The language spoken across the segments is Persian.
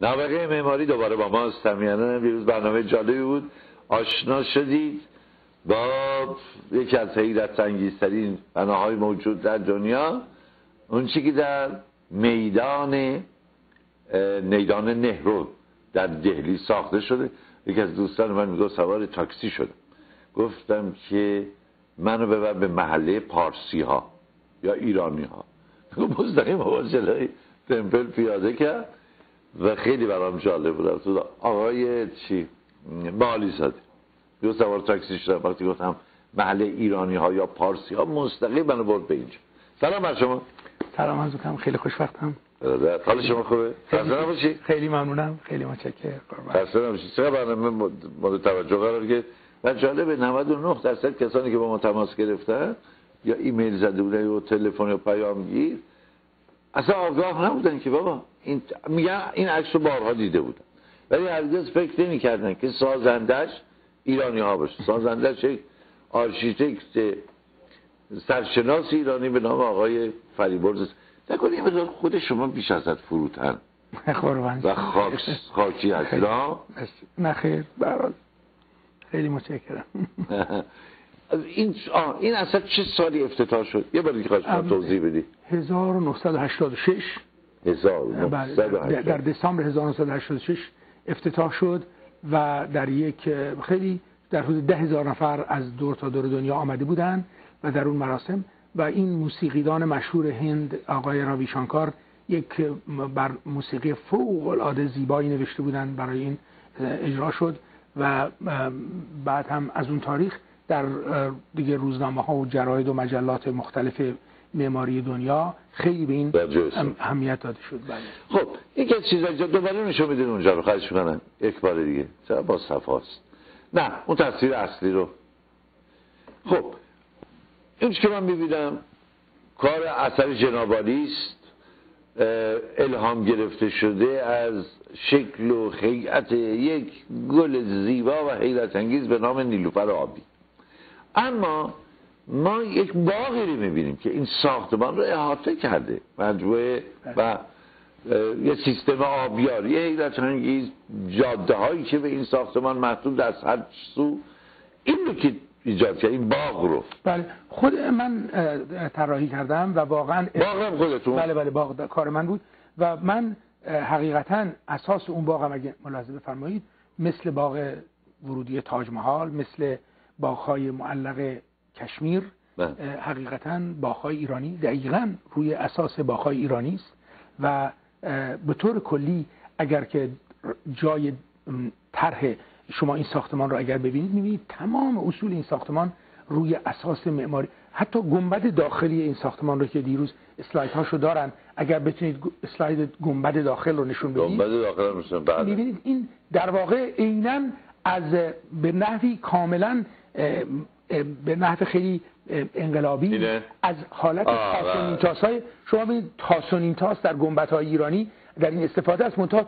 نابغه معماری دوباره با ما سمیانه بیروز برنامه جالبی بود. آشنا شدید. با یکی از حیرت انگیزترین بناهای موجود در دنیا. اون چی که در میدان نیدان نهرو در دهلی ساخته شده. یکی از دوستان من میگو سوار تاکسی شده گفتم که منو ببر به محله پارسی ها یا ایرانی ها مستقیم آواز جلوی تمپل پیاده کرد. و خیلی برام جالب بود. تو آقای چی؟ بالی زاده. دو سوار تاکسی شدم وقتی گفتم محل ایرانی ها یا پارسی ها مستقیم منو برد به اینجا. سلام بر شما. سلام از کنم خیلی خوشبختم. حال شما خوبه؟ خسته نباشی؟ خیلی ممنونم. خیلی متشکرم. خسته نباشی. چقدر برنامه مورد توجه قرار گرفت؟ و جالبه 99 درصد کسانی که با ما تماس گرفتن یا ایمیل زده بودن یا تلفن یا پیامگیر اصلا آگاه نبودن که بابا. این میگن این عکس رو بارها دیده بودن. ولی هرگز فکر نمی کردن که سازندش ایرانی ها باشه. سازندش یک آرشیتکت سرشناس ایرانی به نام آقای فریبرز نکنی این خود شما بیش از حد فروتن. و خاک خاکی هست نه خیر. براد خیلی متشکرم. این آه این اصلا چه سالی افتتاح شد؟ یه بار دیگه توضیح بدی. 1986 1986 در دسامبر 1986 افتتاح شد و در یک خیلی در حدود ده هزار نفر از دور تا دور دنیا آمده بودند و در اون مراسم. و این موسیقیدان مشهور هند آقای راوی شانکار یک بر موسیقی فوق العاده زیبایی نوشته بودند برای این اجرا شد. و بعد هم از اون تاریخ در دیگه روزنامه ها و جراید و مجلات مختلف معماری دنیا خیلی به این اهمیت داده شد. بله. خب یک از چیزا دوباره نشون میدین اونجا رو خواهش می‌کنم. یک بار دیگه. چرا با صفاست نه اون تصویر اصلی رو. خب این که من می‌بینم کار اثر جنابالی است. الهام گرفته شده از شکل و خیعت یک گل زیبا و حیرت انگیز به نام نیلوفر آبی. اما ما یک باغی رو می‌بینیم که این ساختمان رو احاطه کرده. مجموعه و یه سیستم آبیاری حیرت انگیز جاده هایی که به این ساختمان محدود از هر سو. این رو که ایجاد کرد این باغ رو. بله. خود من طراحی کردم و واقعا باغ خودتون. بله بله باغ کار من بود. و من حقیقتا اساس اون باغ هم اگه ملاحظه بفرمایید مثل باغ ورودی تاج محل مثل باغهای معلق کشمیر بله. حقیقتا باغهای ایرانی دقیقا روی اساس باغهای ایرانی است و به طور کلی اگر که جای طرح شما این ساختمان رو اگر ببینید می‌بینید تمام اصول این ساختمان روی اساس معماری حتی گنبد داخلی این ساختمان رو که دیروز اسلاید هاشو دارن اگر بتونید اسلاید گنبد داخل رو نشون بدید گنبد داخل رو. می‌بینید این در واقع عینا از به نحوی کاملا به نحو خیلی انقلابی از حالت تاسونینتاس های شما ببینید تاسونینتاس در گنبت های ایرانی در این استفاده از منتها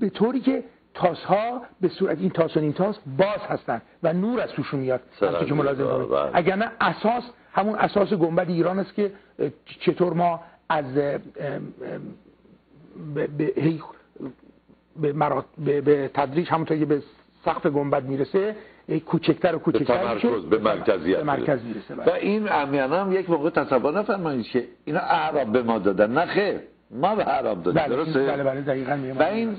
به طوری که تاس ها به صورت این تاس و نیم تاس باز هستن و نور از توشون میاد. که ملازم بله. اگر نه اساس همون اساس گنبد ایران است که چطور ما از به, به, به تدریج همونطور که به سقف گنبد می‌رسه کوچکتر و کوچکتر به به مرکزیت به مرکز می‌رسه. بله. و این امیانا هم یک موقع تصور نفرمایید که اینا اعراب به ما دادن. نه خیر ما به اعراب دادیم بله درسته؟ بله بله دقیقاً و این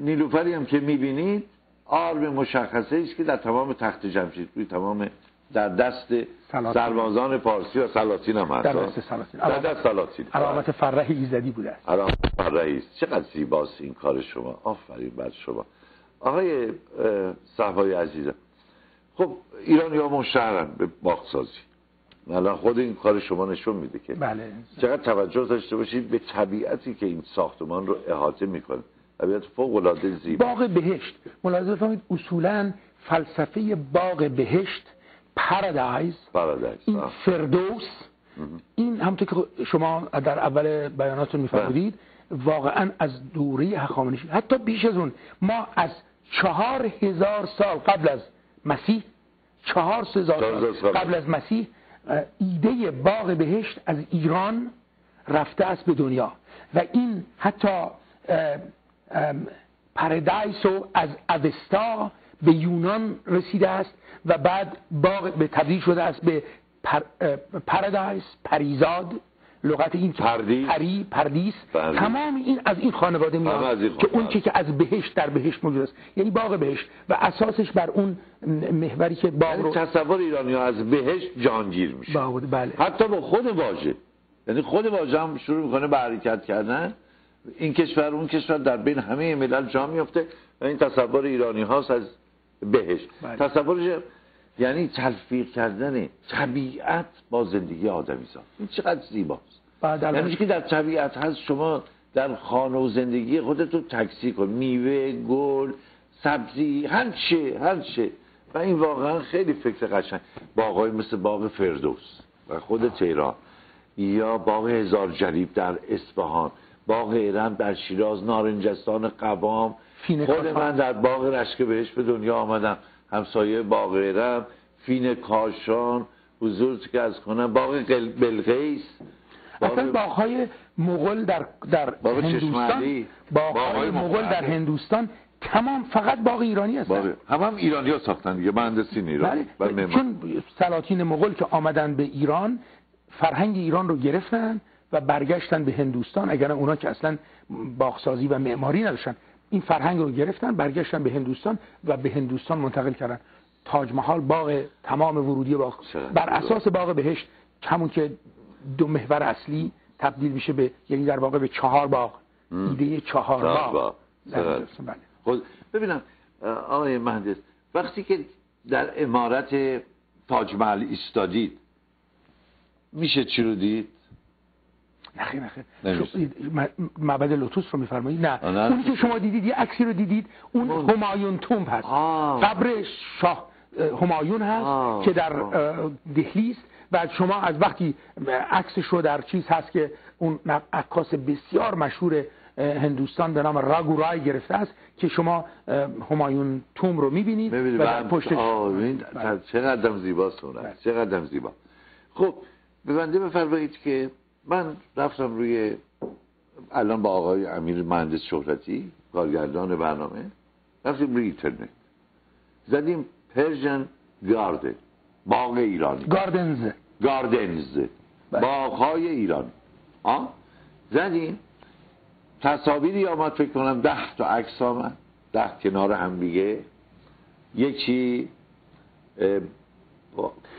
نیلوفری هم که می‌بینید آرم مشخصه است که در تمام تخت جمشید روی تمام در دست سربازان پارسی و سلاطین هم هست. در دست سلاطین. در دست سلاطین. علامت فرح ایزدی بوده است. علامت فرح چقدر زیباست این کار شما. آفرین بر شما. آقای صحبای عزیزم. خب ایرانی ها مشهرن به باغسازی. الان خود این کار شما نشون میده که بله. چقدر توجه داشته باشید به طبیعتی که این ساختمان رو احاطه می‌کنه. طبیعت فوق العاده زیبا. باغ بهشت. ملاحظه فرمایید اصولا فلسفه باغ بهشت پارادایز این فردوس. این همونطور که شما در اول بیاناتون میفرمودید واقعا از دوره هخامنشی. حتی بیش از اون ما از چهار هزار سال قبل از مسیح چهار هزار سال. قبل از مسیح ایده باغ بهشت از ایران رفته است به دنیا. و این حتی پردایس و از اوستا به یونان رسیده است و بعد باغ به تبدیل شده است به پر، پردایس پریزاد. لغت این پردیس. پری پردیس. تمام این از این خانواده میاد که اون خانواده. چی که از بهشت در بهشت موجود است یعنی باغ بهشت. و اساسش بر اون محوری که باغ یعنی رو تصور ایرانی ها از بهشت جانگیر میشه. بله. حتی با خود واژه. یعنی خود واژه هم شروع می‌کنه به حرکت کردن. این کشور اون کشور در بین همه ملل جا میفته و این تصور ایرانی هاست از بهشت. بله. تصورش یعنی تلفیق کردن طبیعت با زندگی آدمی زاد این چقدر زیباست. بعد الان- یعنی که در طبیعت هست شما در خانه و زندگی خودتون تکسی کن. میوه گل سبزی هر چه هر چه و این واقعا خیلی فکر قشنگ. باغای مثل باغ فردوس و خود تهران یا باغ هزار جریب در اصفهان باغ ارم در شیراز نارنجستان قوام. خود. من در باغ رشک بهش به دنیا آمدم. همسایه باغ ارم فین کاشان حضور که از کنم باغ بلقیس اصلا باغهای مغول در در هندوستان باغهای مغول در. هندوستان تمام فقط باغ ایرانی هستن. باغ هم هم ایرانی ها ساختن دیگه. مهندسین ایرانی و بله. چون سلاطین مغول که آمدن به ایران فرهنگ ایران رو گرفتن و برگشتن به هندوستان اگر اونا که اصلا باغسازی و معماری نداشتن. این فرهنگ رو گرفتن برگشتن به هندوستان و به هندوستان منتقل کردن. تاج محل باغ تمام ورودی باغ بر. اساس باغ بهشت همون که دو محور اصلی تبدیل میشه به یعنی در واقع به چهار باغ. ایده چهار باغ. بله. خود ببینم آقای مهندس وقتی که در امارت تاج محل ایستادید میشه چی رو دید؟ نخیر نخیر معبد لوتوس رو میفرمایید نه. اونی که شما دیدید یه عکسی رو دیدید اون اون. همایون تومب هست. قبر شاه اه، همایون هست آه. که در دهلی است و شما از وقتی عکسش رو در چیز هست که اون عکاس بسیار مشهور هندوستان به نام راگو رای گرفته است که شما همایون توم رو می‌بینید و در پشتش آه بله. چقدر زیبا سونه بله. چقدر زیبا خب به بنده بفرمایید که من رفتم روی الان با آقای امیر مهندس شهرتی کارگردان برنامه رفتیم روی اینترنت. زدیم Persian garden باغ ایرانی. gardens gardens. باغهای ایران آه؟ زدیم. تصاویری آمد فکر کنم ده تا عکس آمد ده کنار هم دیگه. یکی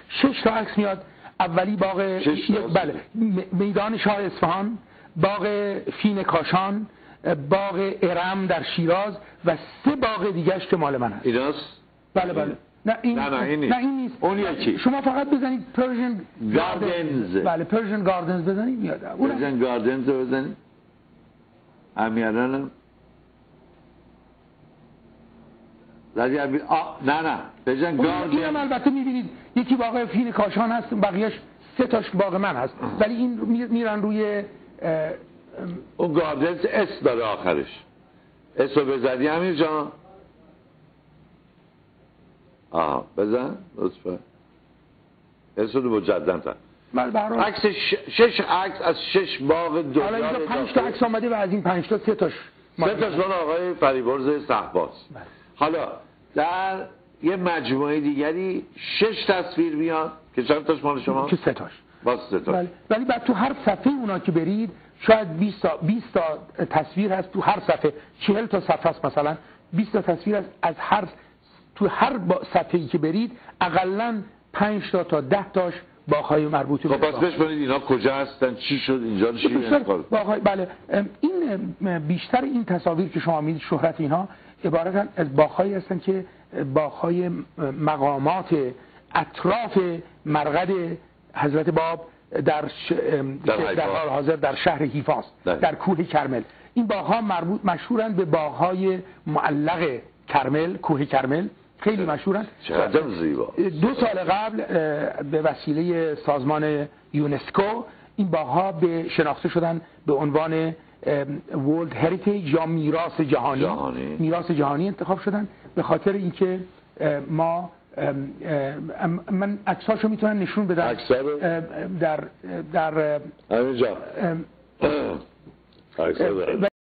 شش تا عکس میاد. اولی باغ بله. میدان شاه اصفهان باغ فین کاشان باغ ارم در شیراز و سه باغ دیگهش که مال من هست ایناست؟ بله بله. نه این نه، نه، این نیست. نه این نیست. اون یکی. شما فقط بزنید Persian gardens. بله Persian gardens بزنید میاد اون Persian gardens رو بزنیم امیرانم آه نه نه. Persian اینم gardens البته می‌بینید یکی باغ فین کاشان هست بقیهش سه تاش باغ من هست. ولی این می- میرن روی اه، اون gardens S داره آخرش. S رو بزنی امیر جان. آه بزن. لطفا S رو مجدد تا بله عکس شش عکس از شش باغ دنیا حالا اینجا پنج تا. عکس آمده و از این پنج تا سه تاش سه تاش آقای فریبرز صهباس بله. حالا در یه مجموعه دیگری شش تصویر میاد. که چند تاش مال شما؟ که سه تاش. بله. ولی بعد تو هر صفحه اونا که برید شاید 20 تا 20 تا تصویر هست تو هر صفحه. 40 تا صفحه است مثلا. 20 تا تصویر هست از هر تو هر با- صفحه‌ای که برید اقلا 5 تا تا 10 تاش باغ‌های مربوط خب پس بشمانید اینا کجا هستن چی شد اینجا چی؟ باغ‌های- بله. این بیشتر این تصاویر که شما می‌دید شهرت اینها عبارت از باغ‌هایی هستن که باغ‌های مقامات اطراف مرقد حضرت باب در ش... در. در حال حاضر در شهر حیفاست در- در کوه کرمل. این باغ‌ها مربوط مشهورند به باغ‌های معلق کرمل کوه کرمل. خیلی مشهورند چقدر زیبا. دو سال قبل به وسیله سازمان یونسکو این باغها به شناخته شدن به عنوان ورلد هریتیج یا میراث جهانی. جهانی. میراث جهانی انتخاب شدن به خاطر اینکه ما من عکساشو می‌تونم نشون بدم. در در امیر